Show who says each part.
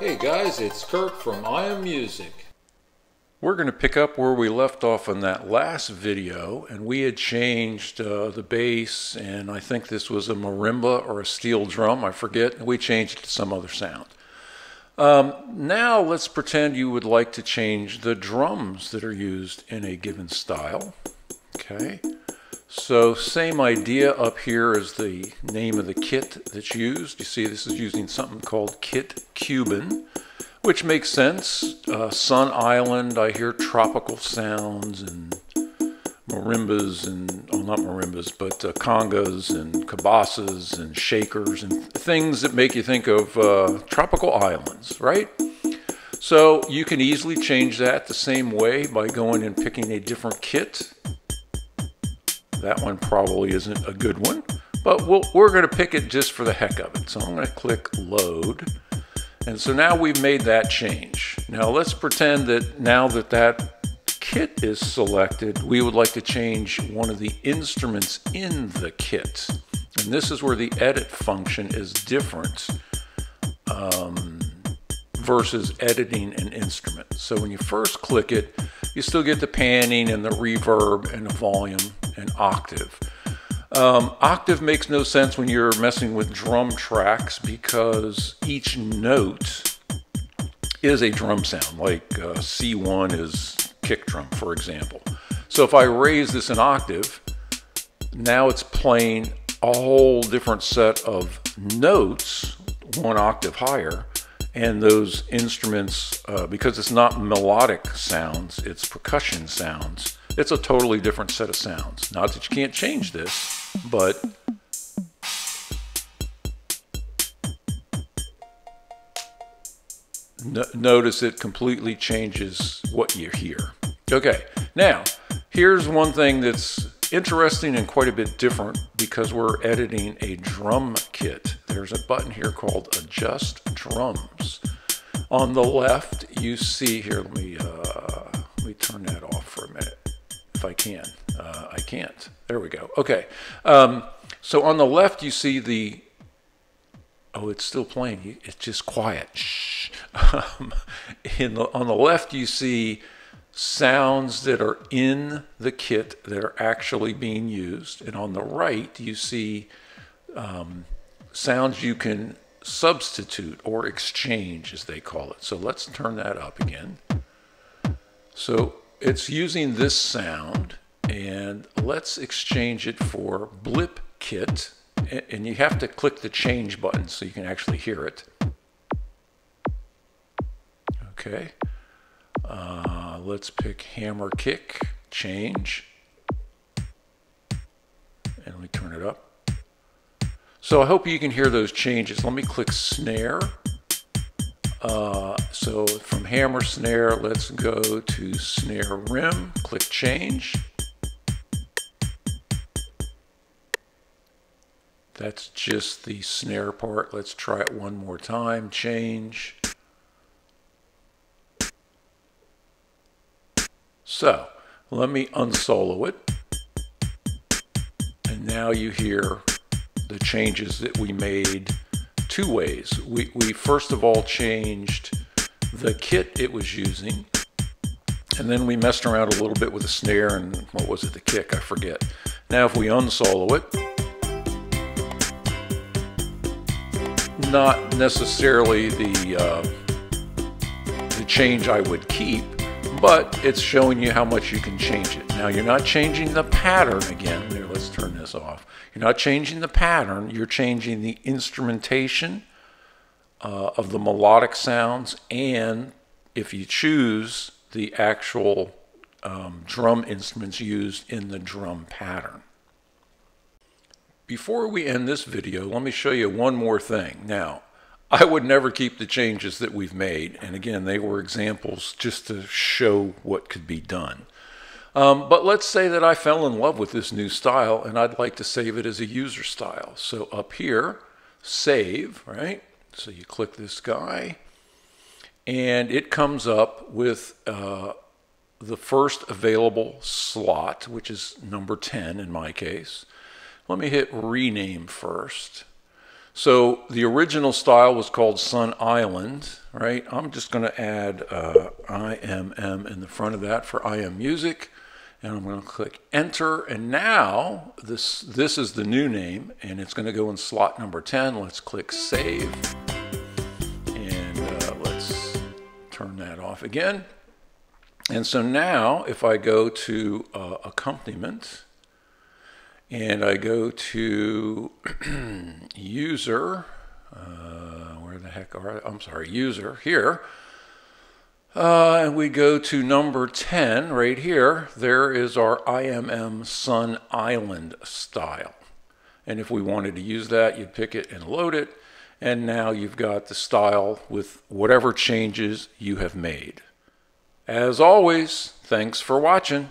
Speaker 1: Hey guys, it's Kirk from I Am Music.
Speaker 2: We're going to pick up where we left off in that last video, and we had changed uh, the bass, and I think this was a marimba or a steel drum, I forget. We changed it to some other sound. Um, now let's pretend you would like to change the drums that are used in a given style. Okay, so same idea up here is the name of the kit that's used. You see this is using something called Kit Cuban, which makes sense. Uh, Sun Island, I hear tropical sounds and marimbas and, oh not marimbas, but uh, congas and cabasas and shakers and things that make you think of uh, tropical islands, right? So you can easily change that the same way by going and picking a different kit. That one probably isn't a good one, but we we are going to pick it just for the heck of it. So I'm going to click load. And so now we've made that change. Now let's pretend that now that that kit is selected, we would like to change one of the instruments in the kit. And this is where the edit function is different um, versus editing an instrument. So when you first click it, you still get the panning and the reverb and the volume and octave. Um, octave makes no sense when you're messing with drum tracks because each note is a drum sound, like uh, C1 is kick drum, for example. So if I raise this an octave, now it's playing a whole different set of notes, one octave higher, and those instruments, uh, because it's not melodic sounds, it's percussion sounds, it's a totally different set of sounds. Not that you can't change this, but notice it completely changes what you hear. Okay, now here's one thing that's interesting and quite a bit different because we're editing a drum kit. There's a button here called Adjust Drums. On the left, you see here, let me, uh, let me turn that off for a minute if I can. Uh, I can't. There we go. Okay. Um, so on the left, you see the Oh, it's still playing. It's just quiet. Shh. Um, in the, on the left, you see sounds that are in the kit that are actually being used. And on the right, you see um, sounds you can substitute or exchange, as they call it. So let's turn that up again. So it's using this sound, and let's exchange it for Blip Kit. And you have to click the change button so you can actually hear it. Okay. Uh, let's pick hammer kick, change, and let me turn it up. So I hope you can hear those changes. Let me click snare. Uh, so from hammer snare, let's go to snare rim, click change. That's just the snare part. Let's try it one more time, change. So let me unsolo it. And now you hear the changes that we made two ways. We, we first of all changed the kit it was using. And then we messed around a little bit with the snare and what was it, the kick, I forget. Now if we unsolo it, not necessarily the, uh, the change I would keep, but it's showing you how much you can change it. Now you're not changing the pattern again. There, let's turn this off. You're not changing the pattern, you're changing the instrumentation uh, of the melodic sounds and if you choose the actual um, drum instruments used in the drum pattern. Before we end this video, let me show you one more thing. Now, I would never keep the changes that we've made. And again, they were examples just to show what could be done. Um, but let's say that I fell in love with this new style and I'd like to save it as a user style. So up here, save, right? So you click this guy and it comes up with uh, the first available slot, which is number 10 in my case. Let me hit rename first. So the original style was called Sun Island, right? I'm just going to add uh, IMM in the front of that for IM Music. And I'm going to click enter. And now this, this is the new name and it's going to go in slot number 10. Let's click save. And uh, let's turn that off again. And so now if I go to uh, accompaniment, and I go to user, uh, where the heck are, I'm sorry, user here, uh, and we go to number 10 right here, there is our IMM Sun Island style. And if we wanted to use that, you'd pick it and load it, and now you've got the style with whatever changes you have made. As always, thanks for watching.